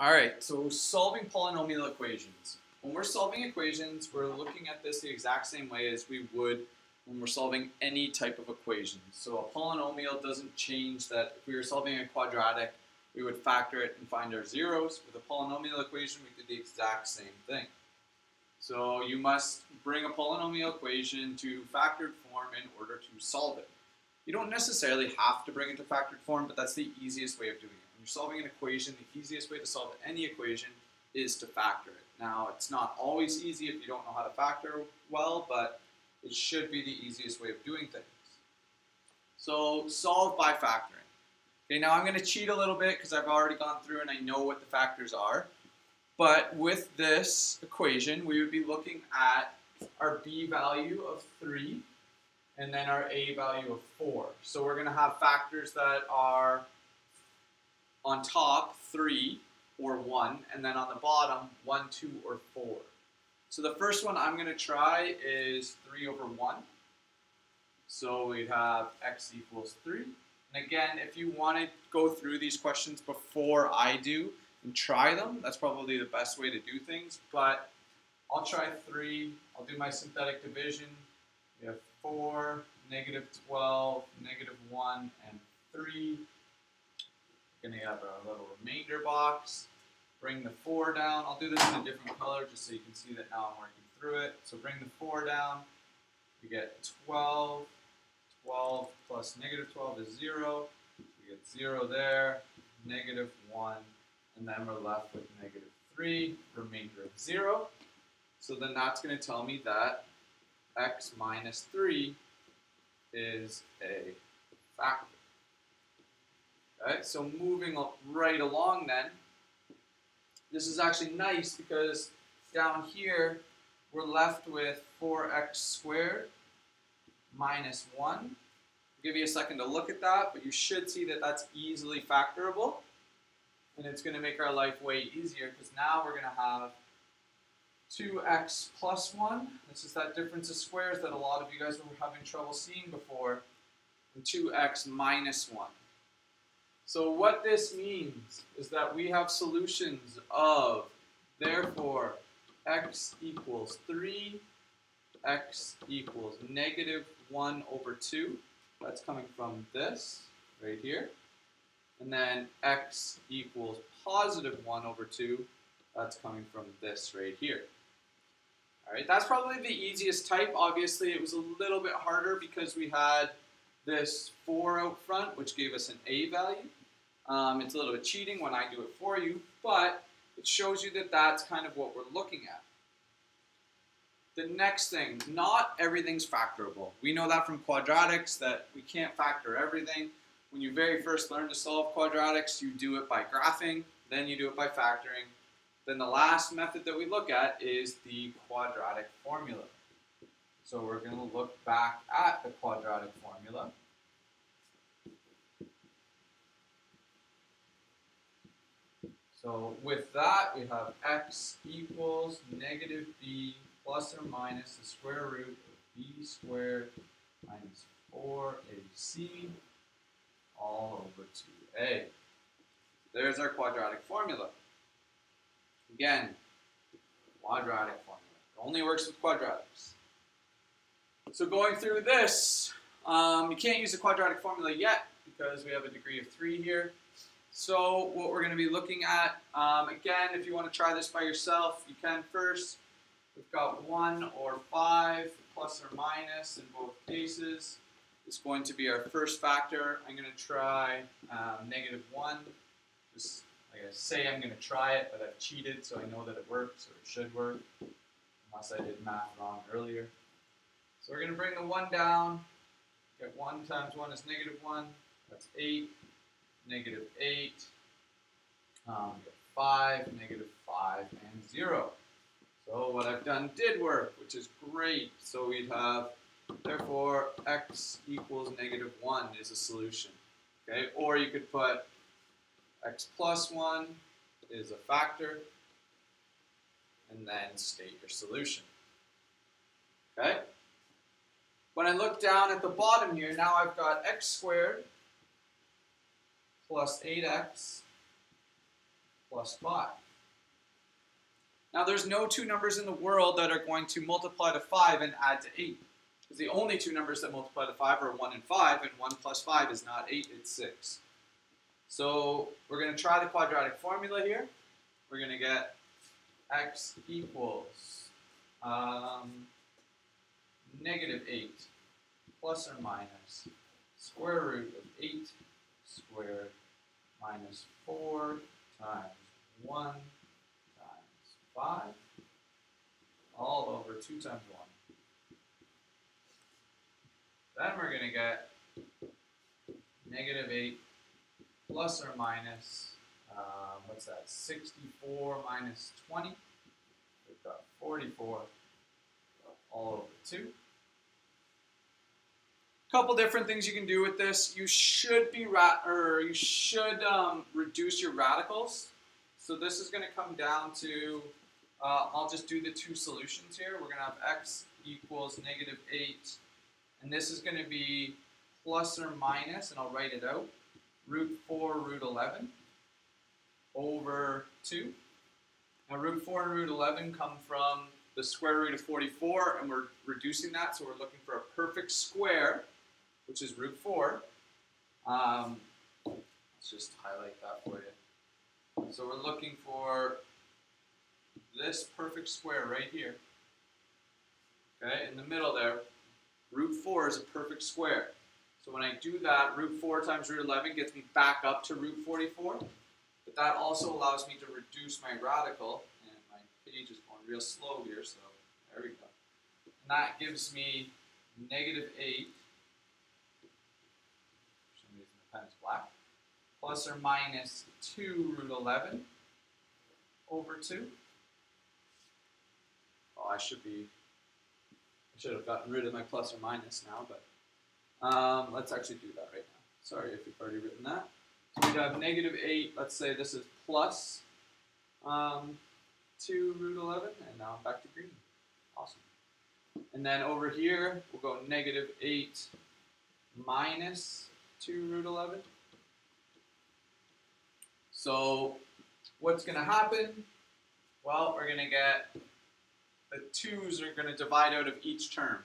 All right, so solving polynomial equations. When we're solving equations, we're looking at this the exact same way as we would when we're solving any type of equation. So a polynomial doesn't change that if we were solving a quadratic, we would factor it and find our zeros. With a polynomial equation, we do the exact same thing. So you must bring a polynomial equation to factored form in order to solve it. You don't necessarily have to bring it to factored form, but that's the easiest way of doing it. When you're solving an equation, the easiest way to solve any equation is to factor it. Now, it's not always easy if you don't know how to factor well, but it should be the easiest way of doing things. So solve by factoring. Okay, now I'm going to cheat a little bit because I've already gone through and I know what the factors are. But with this equation, we would be looking at our b value of 3 and then our a value of 4. So we're going to have factors that are on top 3 or 1, and then on the bottom 1, 2, or 4. So the first one I'm going to try is 3 over 1. So we have x equals 3. And again, if you want to go through these questions before I do and try them, that's probably the best way to do things. But I'll try 3. I'll do my synthetic division. We have 4, negative 12, negative 1, and 3. To have a little remainder box. Bring the 4 down. I'll do this in a different color just so you can see that now I'm working through it. So bring the 4 down. We get 12. 12 plus negative 12 is 0. We get 0 there, negative 1, and then we're left with negative 3, remainder of 0. So then that's going to tell me that x minus 3 is a factor. So moving right along then, this is actually nice because down here we're left with 4x squared minus 1. I'll give you a second to look at that, but you should see that that's easily factorable. And it's going to make our life way easier because now we're going to have 2x plus 1. This is that difference of squares that a lot of you guys were having trouble seeing before. And 2x minus 1. So what this means is that we have solutions of, therefore, x equals 3, x equals negative 1 over 2. That's coming from this right here. And then x equals positive 1 over 2. That's coming from this right here. All right, that's probably the easiest type. Obviously, it was a little bit harder because we had this 4 out front, which gave us an a value. Um, it's a little bit cheating when I do it for you, but it shows you that that's kind of what we're looking at. The next thing, not everything's factorable. We know that from quadratics that we can't factor everything. When you very first learn to solve quadratics, you do it by graphing, then you do it by factoring, then the last method that we look at is the quadratic formula. So we're going to look back at the quadratic formula. So with that, we have x equals negative b plus or minus the square root of b squared minus 4ac all over 2a. There's our quadratic formula. Again, quadratic formula. It only works with quadratics. So going through this, um, you can't use the quadratic formula yet because we have a degree of 3 here. So what we're going to be looking at, um, again, if you want to try this by yourself, you can first. We've got 1 or 5, plus or minus in both cases. It's going to be our first factor. I'm going to try um, negative 1. Just like I say I'm going to try it, but I've cheated, so I know that it works, or it should work, unless I did math wrong earlier. So we're going to bring the 1 down. Get 1 times 1 is negative 1. That's 8. Negative 8. Um, 5, negative 5, and 0. So what I've done did work, which is great. So we'd have, therefore, x equals negative 1 is a solution. Okay, or you could put x plus 1 is a factor, and then state your solution. Okay? When I look down at the bottom here, now I've got x squared plus 8x plus 5. Now there's no two numbers in the world that are going to multiply to 5 and add to 8. Because the only two numbers that multiply to 5 are 1 and 5, and 1 plus 5 is not 8, it's 6. So we're going to try the quadratic formula here. We're going to get x equals um, negative 8 plus or minus square root of 8 squared minus 4 times 1 times 5 all over 2 times 1. Then we're going to get negative 8 plus or minus, uh, what's that, 64 minus 20. We've got 44 all over 2 couple different things you can do with this. You should be ra- or you should um, reduce your radicals. So this is going to come down to, uh, I'll just do the two solutions here. We're going to have x equals negative 8, and this is going to be plus or minus, and I'll write it out, root 4 root 11 over 2. Now root 4 and root 11 come from the square root of 44, and we're reducing that, so we're looking for a perfect square which is root 4. Um, let's just highlight that for you. So we're looking for this perfect square right here. Okay, in the middle there, root 4 is a perfect square. So when I do that, root 4 times root 11 gets me back up to root 44. But that also allows me to reduce my radical. And my page is going real slow here, so there we go. And that gives me negative 8 times black, plus or minus 2 root 11 over 2. Oh, I should be, I should have gotten rid of my plus or minus now, but um, let's actually do that right now. Sorry if you've already written that. So we have negative 8, let's say this is plus um, 2 root 11, and now I'm back to green. Awesome. And then over here, we'll go negative 8 minus 2 root 11. So what's going to happen? Well, we're going to get the 2's are going to divide out of each term.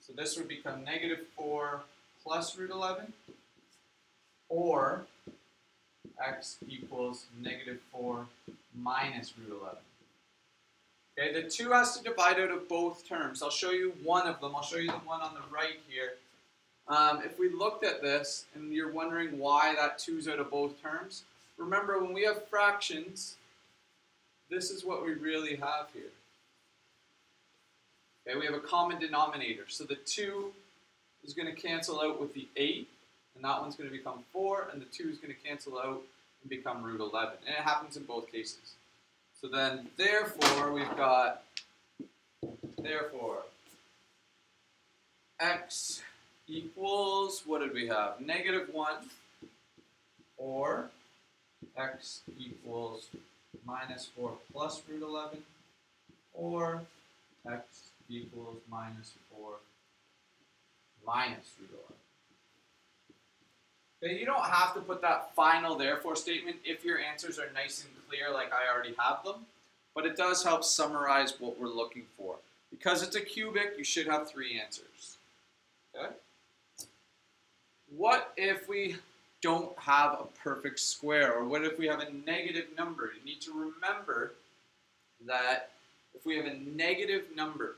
So this would become negative 4 plus root 11, or x equals negative 4 minus root 11. Okay, the 2 has to divide out of both terms. I'll show you one of them. I'll show you the one on the right here. Um, if we looked at this and you're wondering why that 2's out of both terms, remember when we have fractions, this is what we really have here. Okay, we have a common denominator. So the 2 is going to cancel out with the 8, and that one's going to become 4, and the 2 is going to cancel out and become root 11. And it happens in both cases. So then, therefore, we've got, therefore, x equals, what did we have? Negative 1 or x equals minus 4 plus root 11 or x equals minus 4 minus root 11. Okay, you don't have to put that final therefore statement if your answers are nice and clear like I already have them, but it does help summarize what we're looking for. Because it's a cubic, you should have three answers. Okay? What if we don't have a perfect square? Or what if we have a negative number? You need to remember that if we have a negative number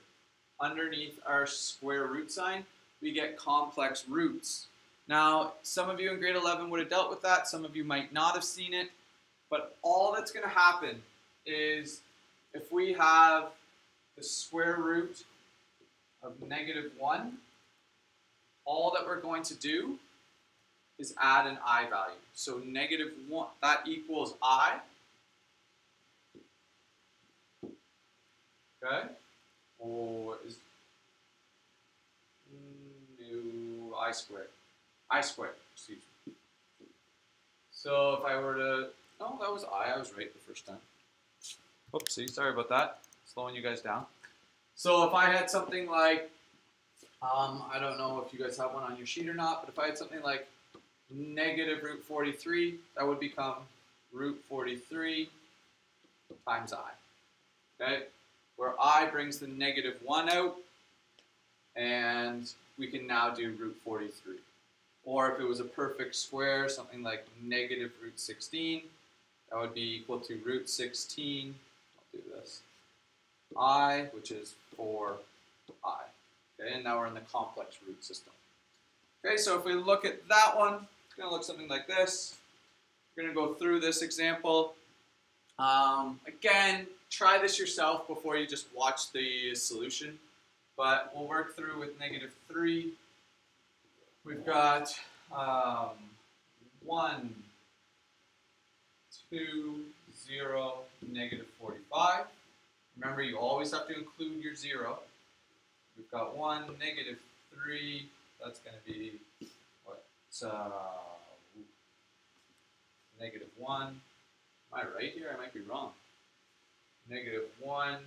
underneath our square root sign, we get complex roots. Now, some of you in grade 11 would have dealt with that, some of you might not have seen it, but all that's going to happen is if we have the square root of negative 1, all that we're going to do is add an i value. So negative 1, that equals i. Okay? Or is new i squared. i squared, excuse me. So if I were to, oh, that was i, I was right the first time. Oopsie, sorry about that. Slowing you guys down. So if I had something like, um, I don't know if you guys have one on your sheet or not, but if I had something like negative root 43, that would become root 43 times i. Okay? Where i brings the negative 1 out, and we can now do root 43. Or if it was a perfect square, something like negative root 16, that would be equal to root 16, I'll do this, i, which is 4i. Okay, and now we're in the complex root system. Okay, so if we look at that one, it's going to look something like this. We're going to go through this example. Um, again, try this yourself before you just watch the solution. But we'll work through with negative 3. We've got um, 1, 2, 0, negative 45. Remember, you always have to include your 0. We've got 1, negative 3. That's going to be, what, uh, negative 1. Am I right here? I might be wrong. Negative 1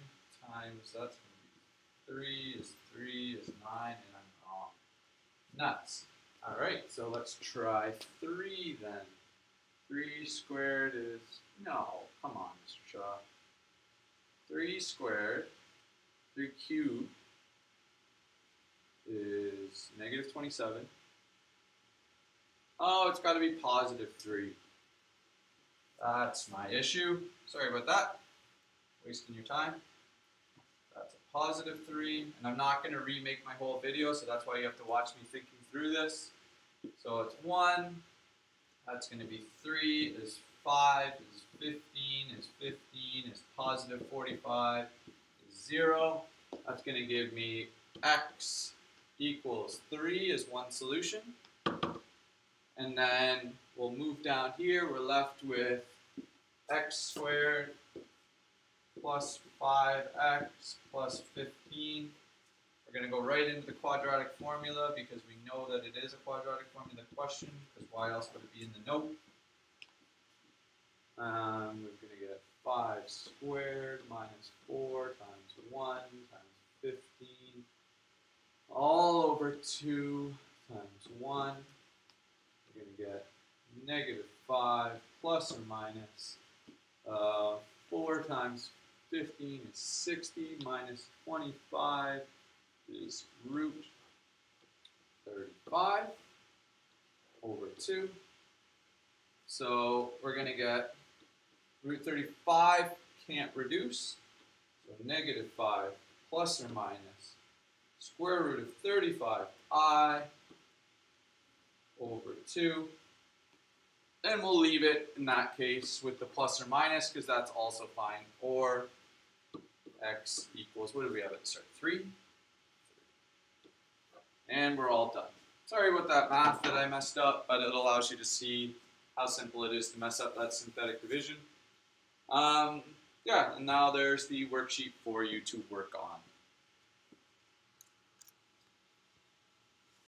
times, that's going to be 3 is 3 is 9, and I'm wrong. Nuts. All right, so let's try 3 then. 3 squared is, no, come on, Mr. Shaw. 3 squared, 3 cubed is negative 27. Oh, it's got to be positive 3. That's my issue. Sorry about that. Wasting your time. That's a positive 3. And I'm not going to remake my whole video, so that's why you have to watch me thinking through this. So it's 1. That's going to be 3 is 5 is 15 is 15 is positive 45 is 0. That's going to give me x equals 3 is one solution. And then we'll move down here. We're left with x squared plus 5x plus 15. We're going to go right into the quadratic formula because we know that it is a quadratic formula question, because why else would it be in the note? Um, we're going to get 5 squared minus 4 times 1 times 15 all over 2 times 1. We're going to get negative 5 plus or minus uh, 4 times 15 is 60 minus 25 is root 35 over 2. So we're going to get root 35 can't reduce, so negative 5 plus or minus square root of 35i over 2. And we'll leave it in that case with the plus or minus because that's also fine. Or x equals, what do we have at the start? 3? And we're all done. Sorry about that math that I messed up, but it allows you to see how simple it is to mess up that synthetic division. Um, yeah, and now there's the worksheet for you to work on.